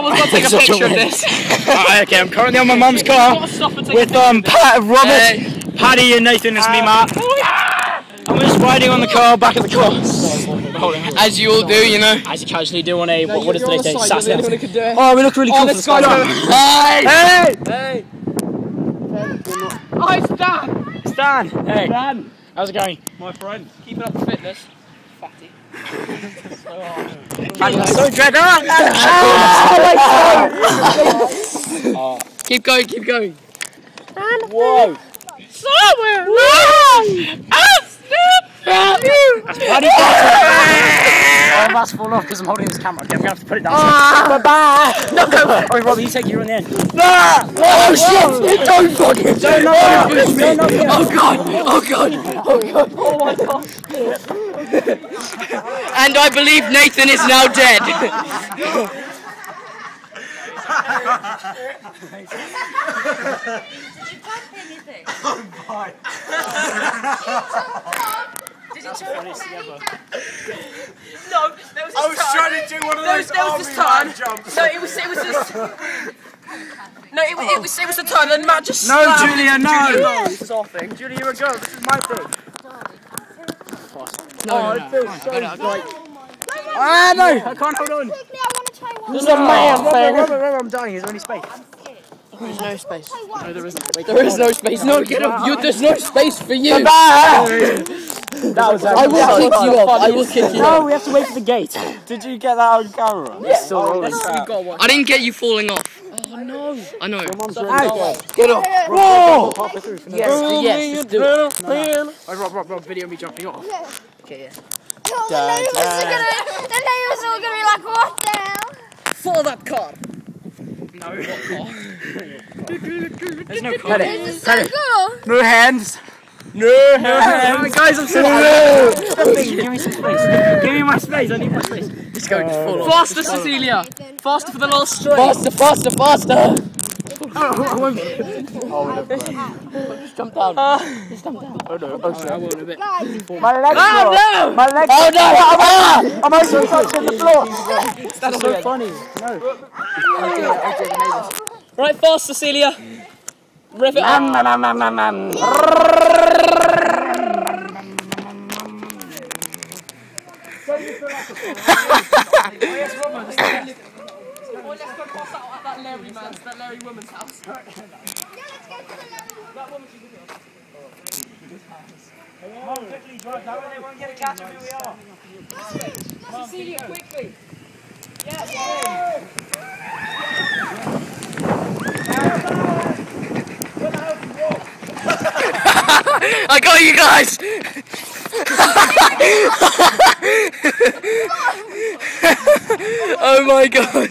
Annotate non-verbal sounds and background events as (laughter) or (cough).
Someone's got to take a picture of this. (laughs) Right, okay, I'm currently on my mum's car Stop and take with um Pat, Robert, Paddy, and Nathan. It's me, Matt. I'm just riding on the car, back of the car. As you all do, you know. As you casually do on a what, what does they the say? side, you're the Saturday. only one who can do. Oh, we look really cool for the this skyline. Hey! Hey, Hey! Oh, it's Dan! Stan. Hey, Dan. How's it going? My friend. Keeping up the fitness. Fatty. (laughs) So dread. Ah! (laughs) Keep going, keep going. Whoa. Somewhere! Ah, ah! oh, that's Paddy Oh, I must fall off because I'm holding this camera. Okay, I'm gonna have to put it down. Bye bye. No. Oh, Robbie, you take your run in. Oh shit! Don't fucking No, no, no, no, no, no. Oh god! Oh, oh god! Oh god! Oh my god! (laughs) and I believe Nathan is now dead. No, there was I was trying to do one of There those was, there was this turn. jumps. No, it was it was this. No, it, was- it was it was a turn, and Matt just No, Julia, no. Julia. This is our thing. Julia, you're a girl. This is my thing. No, Oh, it feels so like. Ah, no, I can't hold on. Quickly, I want to try one. This a man thing. Robert, Robert, I'm dying. There's only space. There's no space. Try one. there isn't. Wait, There is no space. No, get up. You, there's no space for you. That was. I will kick you off. I will kick you off. No, we have to wait for the gate. Did you get that on camera? Yeah. Still rolling. I didn't get you falling off. Oh no. I know. Ow. Get off. Whoa! Yes, yes, just do it. Oh, Rob, Rob, Rob, video me jumping off. Okay, yeah. Oh, the neighbors are gonna, the neighbors are gonna be like, what the hell? for that car. (laughs) There's no car. This is so cool. No hands. No hands. guys, I'm sorry. Give me some space. Give me my. I need my space. Just go, just fall off. Faster, Cecilia. Faster for the last straight. Faster, faster, faster. Just jump down. Just jump down. Oh no. Oh shit. I won't a bit. My legs. Oh no! My legs. Oh no! Ah! I'm actually touching the floor. That's so funny. No. Right, fast, Cecilia. Rev it up. Nom, nom, nom, nom, nom. Let's go pass out at that Larry that Larry woman's house. Quickly drive that. They won't get a catch of who we are. Cecilia, quickly. yes I got you guys! (laughs) oh my god!